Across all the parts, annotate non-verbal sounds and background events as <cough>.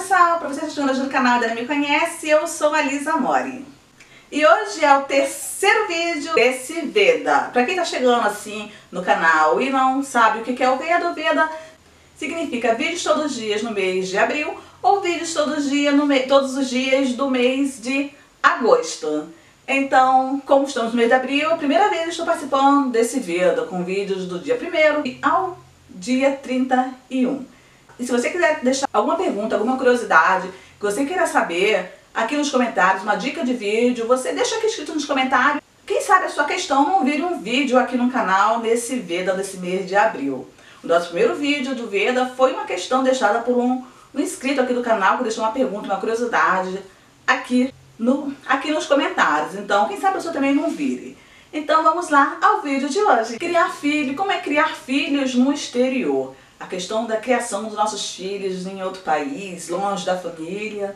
pessoal, para vocês que estão no canal não me conhece, eu sou a Lisa Mori. E hoje é o terceiro vídeo desse Veda. Para quem está chegando assim no canal e não sabe o que é o Veda, o Veda significa vídeos todos os dias no mês de abril ou vídeos todos os, dias no todos os dias do mês de agosto. Então, como estamos no mês de abril, a primeira vez estou participando desse Veda com vídeos do dia 1 ao dia 31. E se você quiser deixar alguma pergunta, alguma curiosidade, que você queira saber, aqui nos comentários, uma dica de vídeo, você deixa aqui escrito nos comentários. Quem sabe a sua questão não vire um vídeo aqui no canal nesse Veda desse mês de abril. O nosso primeiro vídeo do Veda foi uma questão deixada por um, um inscrito aqui do canal que deixou uma pergunta, uma curiosidade aqui, no, aqui nos comentários. Então, quem sabe a sua também não vire. Então vamos lá ao vídeo de hoje. Criar filho, como é criar filhos no exterior? A questão da criação dos nossos filhos em outro país, longe da família,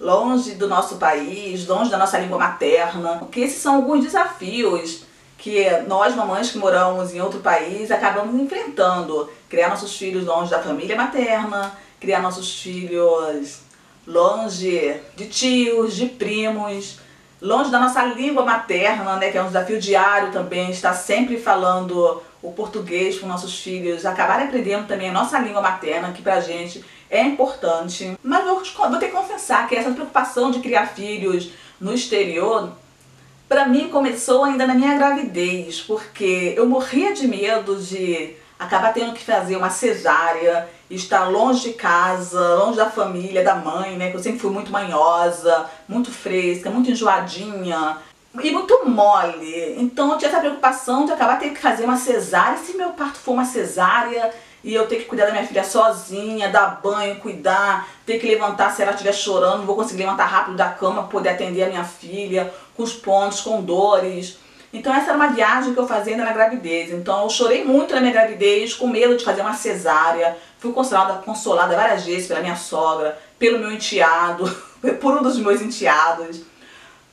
longe do nosso país, longe da nossa língua materna. Porque esses são alguns desafios que nós, mamães que moramos em outro país, acabamos enfrentando. Criar nossos filhos longe da família materna, criar nossos filhos longe de tios, de primos, longe da nossa língua materna, né, que é um desafio diário também, estar sempre falando o português para nossos filhos, acabarem aprendendo também a nossa língua materna, que pra gente é importante. Mas vou, vou ter que confessar que essa preocupação de criar filhos no exterior, pra mim começou ainda na minha gravidez, porque eu morria de medo de acabar tendo que fazer uma cesárea, estar longe de casa, longe da família, da mãe, né? Que eu sempre fui muito manhosa, muito fresca, muito enjoadinha e muito mole. Então eu tinha essa preocupação de acabar tendo que fazer uma cesárea. Se meu parto for uma cesárea e eu ter que cuidar da minha filha sozinha, dar banho, cuidar, ter que levantar se ela estiver chorando, não vou conseguir levantar rápido da cama para poder atender a minha filha, com os pontos, com dores. Então essa era uma viagem que eu fazia na gravidez. Então eu chorei muito na minha gravidez, com medo de fazer uma cesárea. Fui consolada, consolada várias vezes pela minha sogra, pelo meu enteado, <laughs> por um dos meus enteados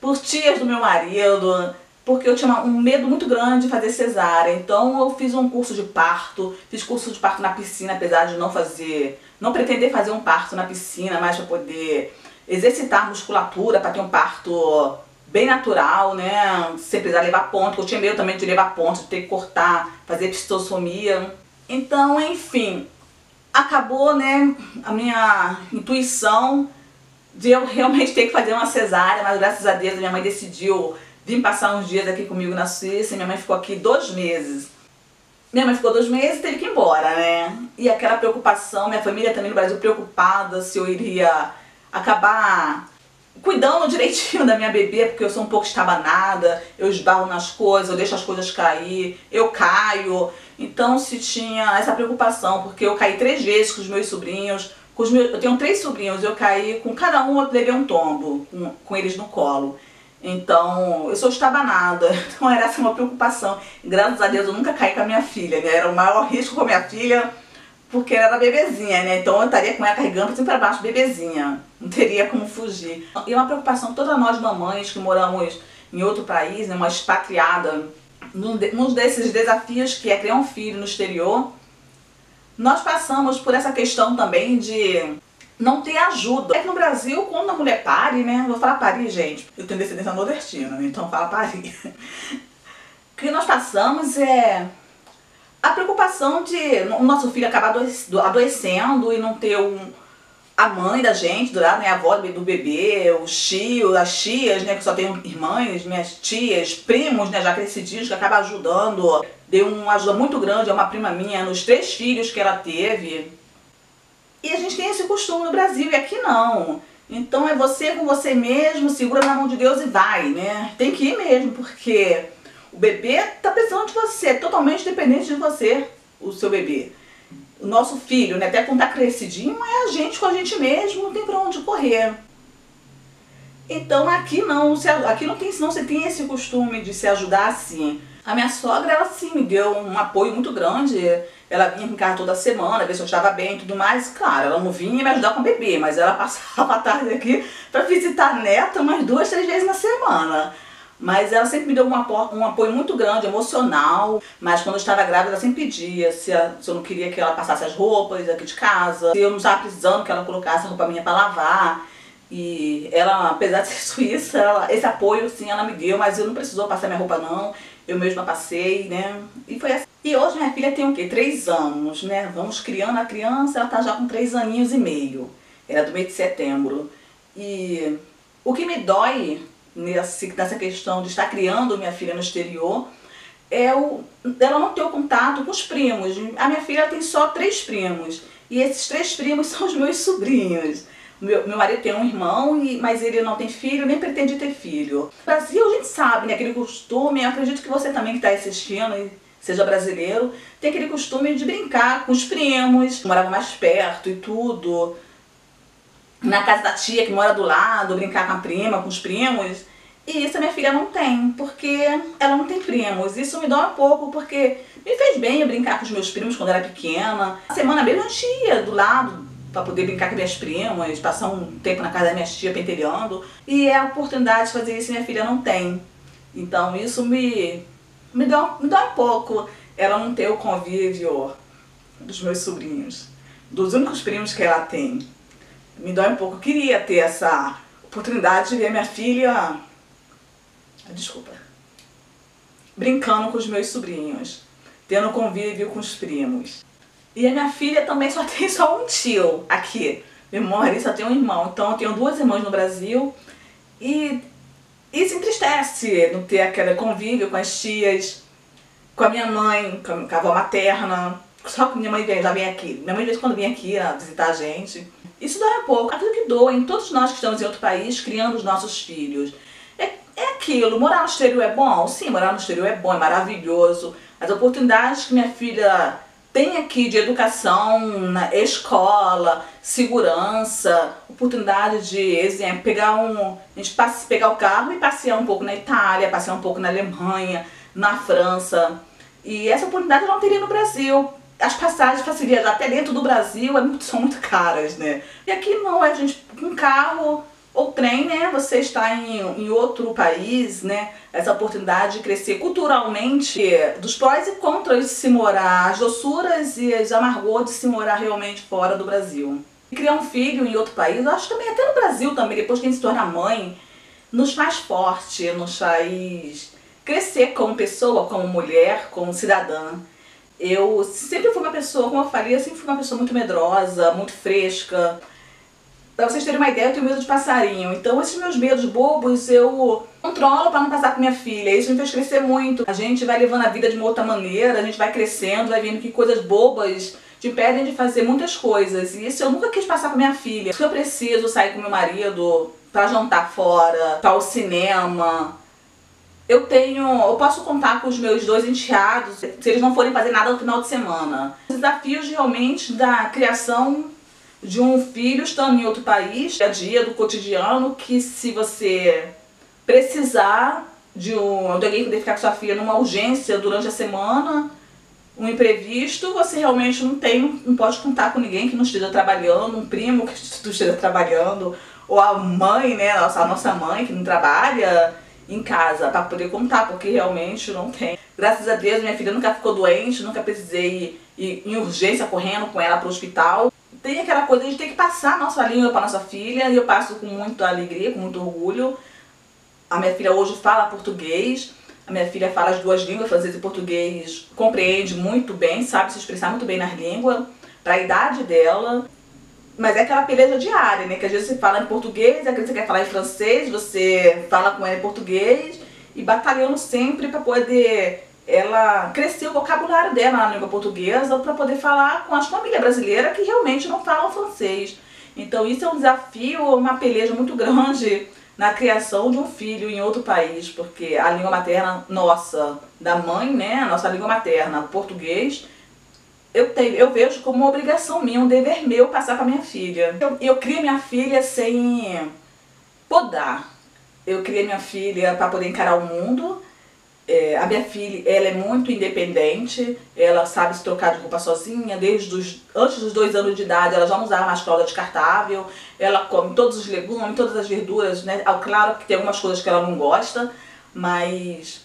por tias do meu marido, porque eu tinha um medo muito grande de fazer cesárea. Então eu fiz um curso de parto, fiz curso de parto na piscina, apesar de não fazer, não pretender fazer um parto na piscina, mas para poder exercitar a musculatura, para ter um parto bem natural, né? Sem precisar levar ponto, eu tinha medo também de levar ponto, de ter que cortar, fazer pistosomia. Então, enfim, acabou, né, a minha intuição de eu realmente ter que fazer uma cesárea, mas graças a Deus minha mãe decidiu vir passar uns dias aqui comigo na Suíça minha mãe ficou aqui dois meses. Minha mãe ficou dois meses e teve que ir embora, né? E aquela preocupação, minha família também no Brasil preocupada se eu iria acabar cuidando direitinho da minha bebê, porque eu sou um pouco estabanada, eu esbarro nas coisas, eu deixo as coisas cair, eu caio. Então se tinha essa preocupação, porque eu caí três vezes com os meus sobrinhos, com os meus, eu tenho três sobrinhos, eu caí com cada um, eu levei um tombo com, com eles no colo. Então, eu sou estabanada, <laughs> então era assim uma preocupação. Graças a Deus eu nunca caí com a minha filha, né? Era o maior risco com a minha filha, porque ela era bebezinha, né? Então eu estaria com ela carregando assim para baixo, bebezinha. Não teria como fugir. E é uma preocupação toda nós mamães que moramos em outro país, né? Uma expatriada, num desses desafios que é criar um filho no exterior, nós passamos por essa questão também de não ter ajuda. É que no Brasil, quando a mulher pare, né? Vou falar pare, gente. Eu tenho descendência nordestina, né? Então fala pare. <laughs> o que nós passamos é a preocupação de o nosso filho acabar adoecendo e não ter um, a mãe da gente, do lado, né, a avó do bebê, o tio, as tias, né, que só tem irmãs, minhas tias, primos, né, já crescidinhos, que acaba ajudando. Deu uma ajuda muito grande a uma prima minha nos três filhos que ela teve. E a gente tem esse costume no Brasil e aqui não. Então é você com você mesmo, segura na mão de Deus e vai, né? Tem que ir mesmo, porque o bebê tá precisando de você, é totalmente dependente de você, o seu bebê o nosso filho, né, até quando tá crescidinho, é a gente com a gente mesmo, não tem pra onde correr. Então aqui não, aqui não tem, não você tem esse costume de se ajudar assim. A minha sogra, ela sim me deu um apoio muito grande. Ela vinha em casa toda semana, ver se eu estava bem e tudo mais. Claro, ela não vinha me ajudar com o bebê, mas ela <laughs> passava a tarde aqui para visitar a neta umas duas, três vezes na semana. Mas ela sempre me deu um apoio, um apoio muito grande, emocional. Mas quando eu estava grávida, ela sempre pedia se, se eu não queria que ela passasse as roupas aqui de casa, se eu não estava precisando que ela colocasse a roupa minha para lavar. E ela, apesar de ser <laughs> suíça, ela, esse apoio sim ela me deu, mas eu não precisou passar minha roupa não. Eu mesma passei, né? E foi assim. E hoje minha filha tem o quê? Três anos, né? Vamos criando a criança, ela tá já com três aninhos e meio. Ela é do mês de setembro. E o que me dói nesse, nessa questão de estar criando minha filha no exterior é o, ela não ter o contato com os primos. A minha filha tem só três primos. E esses três primos <laughs> são os meus sobrinhos. Meu, meu marido tem um irmão, e, mas ele não tem filho, nem pretende ter filho. No Brasil, a gente sabe, né, aquele costume, eu acredito que você também que está assistindo, seja brasileiro, tem aquele costume de brincar com os primos, que moravam mais perto e tudo na casa da tia que mora do lado, brincar com a prima, com os primos. E isso a minha filha não tem, porque ela não tem primos. Isso me dói um pouco, porque me fez bem eu brincar com os meus primos quando era pequena. A semana mesmo a gente ia do lado para poder brincar com minhas primas, passar um tempo na casa da minha tia pentelhando. E é a oportunidade de fazer isso minha filha não tem. Então isso me, me, dá, me dá um pouco ela não ter o convívio dos meus sobrinhos, dos únicos primos que ela tem me dói um pouco. Eu queria ter essa oportunidade de ver minha filha. Desculpa. Brincando com os meus sobrinhos, tendo convívio com os primos. E a minha filha também só <laughs> tem só um tio aqui. Meu marido só tem um irmão. Então eu tenho duas irmãs no Brasil. E isso entristece não ter aquele convívio com as tias, com a minha mãe, com a avó materna. Só que minha mãe já vem aqui. Minha mãe, vez quando vem aqui visitar a gente. Isso dói um pouco. Aquilo que doa em todos nós que estamos em outro país, criando os nossos filhos. É, é aquilo, morar no exterior é bom? Sim, morar no exterior é bom, é maravilhoso. As oportunidades que minha filha tem aqui de educação, escola, segurança, oportunidade de, exemplo, pegar um, a gente passe, pegar o carro e passear um pouco na Itália, passear um pouco na Alemanha, na França. E essa oportunidade eu não teria no Brasil as passagens para se viajar até dentro do Brasil é muito, são muito caras, né? E aqui não, a gente com carro ou trem, né? Você está em, em outro país, né? Essa oportunidade de crescer culturalmente, dos prós e contras de se morar, as doçuras e as amargores de se morar realmente fora do Brasil. E criar um filho em outro país, eu acho também, até no Brasil também, depois que a gente se torna mãe, nos faz forte, nos faz crescer como pessoa, como mulher, como cidadã. Eu sempre fui uma pessoa, como eu falei, eu sempre fui uma pessoa muito medrosa, muito fresca. Pra vocês terem uma ideia, eu tenho medo de passarinho. Então esses meus medos bobos eu controlo para não passar pra minha filha. Isso me fez crescer muito. A gente vai levando a vida de uma outra maneira, a gente vai crescendo, vai vendo que coisas bobas te impedem de fazer muitas coisas. E isso eu nunca quis passar pra minha filha. Se eu preciso sair com meu marido pra jantar fora, para o cinema, eu tenho, eu posso contar com os meus dois enteados se eles não forem fazer nada no final de semana. Os desafios realmente da criação de um filho estando em outro país, dia a dia do cotidiano, que se você precisar de, um, de alguém poder ficar com sua filha numa urgência durante a semana, um imprevisto, você realmente não tem, não pode contar com ninguém que não esteja trabalhando, um primo que <laughs> não esteja trabalhando, ou a mãe, né, nossa, a nossa mãe que não trabalha em casa para poder contar, porque realmente não tem. Graças a Deus, minha filha nunca ficou doente, nunca precisei ir, ir em urgência correndo com ela para o hospital. Tem aquela coisa de ter que passar a nossa língua para nossa filha e eu passo com muita alegria, com muito orgulho. A minha filha hoje fala português, a minha filha fala as duas línguas, francês e português, compreende muito bem, sabe se expressar muito bem nas línguas, para a idade dela. Mas é aquela peleja diária, né? Que às vezes você fala em português, vezes você quer falar em francês, você fala com ela em português e batalhando sempre para poder ela crescer o vocabulário dela na língua portuguesa para poder falar com as famílias brasileiras que realmente não falam francês. Então isso é um desafio, uma peleja muito grande na criação de um filho em outro país, porque a língua materna nossa, da mãe, né, a nossa língua materna, português, eu, tenho, eu vejo como uma obrigação minha, um dever meu passar para minha filha. Eu, eu criei minha filha sem podar. Eu criei minha filha para poder encarar o mundo. É, a minha filha, ela é muito independente, ela sabe se trocar de roupa sozinha, desde os, antes dos dois anos de idade ela já não usava mais descartável, ela come todos os legumes, todas as verduras, né? Claro que tem algumas coisas que ela não gosta, mas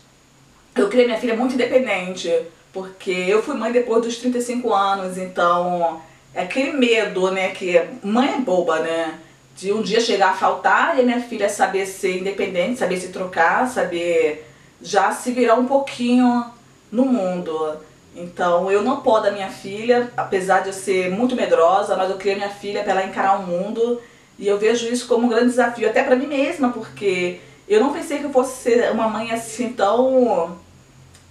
eu criei minha filha muito independente, porque eu fui mãe depois dos 35 anos, então é aquele medo, né, que mãe é boba, né, de um dia chegar a faltar e a minha filha saber ser independente, saber se trocar, saber já se virar um pouquinho no mundo. Então eu não posso a minha filha, apesar de eu ser muito medrosa, mas eu criei minha filha para ela encarar o mundo e eu vejo isso como um grande desafio, até para mim mesma, porque eu não pensei que eu fosse ser uma mãe assim tão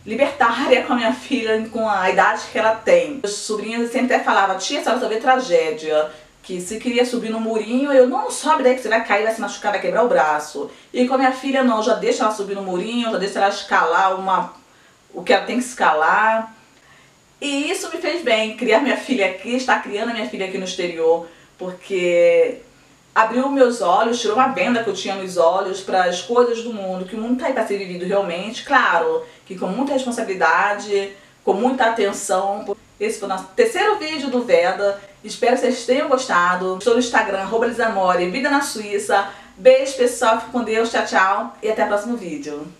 libertária com a minha filha, com a idade que ela tem. As sobrinhas sempre até falavam, tia, a senhora só vê tragédia. Que se queria subir no murinho, eu não sobe daí que você vai cair, vai se machucar, vai quebrar o braço. E com a minha filha não, já deixa ela subir no murinho, já deixa ela escalar uma, o que ela tem que escalar. E isso me fez bem, criar minha filha aqui, estar criando a minha filha aqui no exterior, porque abriu meus olhos, tirou uma venda que eu tinha nos olhos para as coisas do mundo, que o mundo está aí para ser vivido realmente, claro, que com muita responsabilidade, com muita atenção. Esse foi o nosso terceiro vídeo do Veda. Espero que vocês tenham gostado. Estou no Instagram, arroba Lisamore, Vida na Suíça. Beijo pessoal, fique com Deus, tchau, tchau e até o próximo vídeo.